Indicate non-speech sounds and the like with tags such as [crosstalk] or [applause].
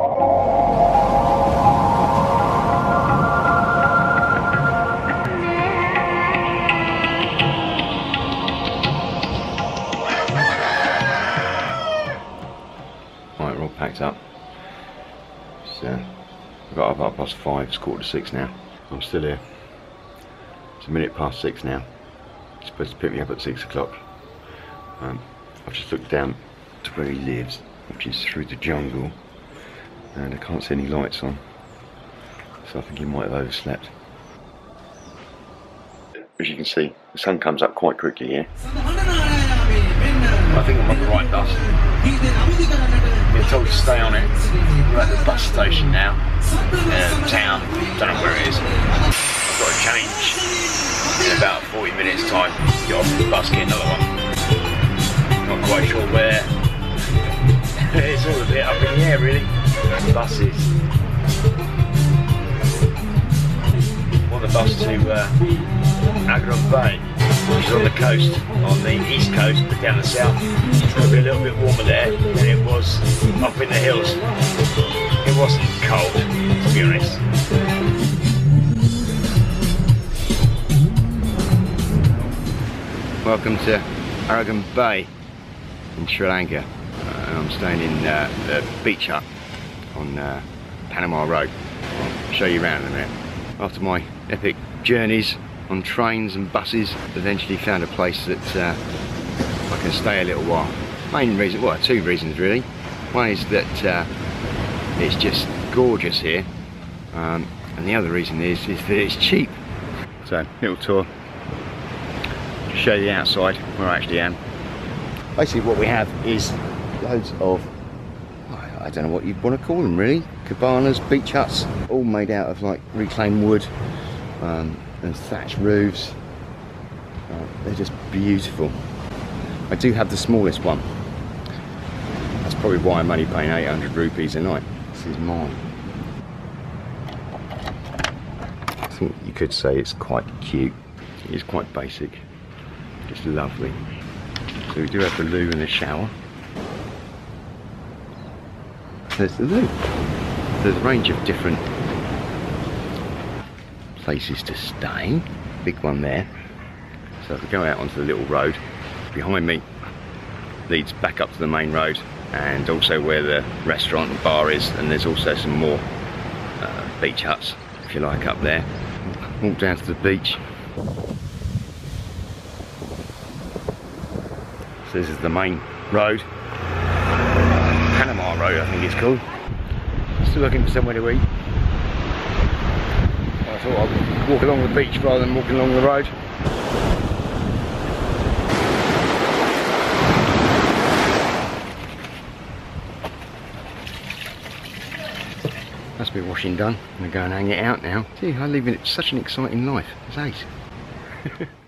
Right, we're all packed up. So, we've got up past five, it's quarter to six now. I'm still here. It's a minute past six now. He's supposed to pick me up at six o'clock. Um, I've just looked down to where he lives, which is through the jungle, and I can't see any lights on. So I think he might have overslept. As you can see, the sun comes up quite quickly here. I think I'm on the right bus. Been told to stay on it. We're at the bus station now. Uh, town. Don't know where it is. I've got to change in about 40 minutes time. Get off the bus, get another one. Not quite sure where. [laughs] it's all a bit up in the air really. Buses. On the bus to uh, Arugam Bay, which is on the coast, on the east coast, but down the south. It's going to be a little bit warmer there than it was up in the hills. It wasn't cold, to be honest. Welcome to Arugam Bay in Sri Lanka. Uh, I'm staying in uh, the beach hut on uh, Panama Road. I'll show you around in a minute. After my epic journeys on trains and buses, eventually found a place that uh, I can stay a little while. Main reason, well, two reasons really. One is that uh, it's just gorgeous here, um, and the other reason is, is that it's cheap. So, little tour. Show you the outside where I actually am. Basically, what we have is loads of I don't know what you'd want to call them really. Cabanas, beach huts, all made out of like reclaimed wood um, and thatched roofs. Uh, they're just beautiful. I do have the smallest one. That's probably why I'm only paying 800 rupees a night. This is mine. I think you could say it's quite cute. It is quite basic. Just lovely. So we do have the loo and the shower. There's. There's a range of different places to stay. Big one there. So if we go out onto the little road, behind me leads back up to the main road and also where the restaurant and bar is and there's also some more uh, beach huts if you like up there. Walk down to the beach. So this is the main road. Road I think it's called. Still looking for somewhere to eat. I thought I'd walk along the beach rather than walking along the road. Must be washing done. I'm going to go and hang it out now. See, I live in such an exciting life. It's ace. [laughs]